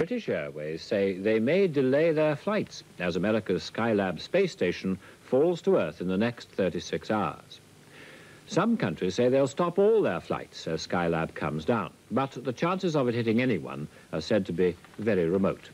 British Airways say they may delay their flights as America's Skylab space station falls to Earth in the next 36 hours. Some countries say they'll stop all their flights as Skylab comes down, but the chances of it hitting anyone are said to be very remote.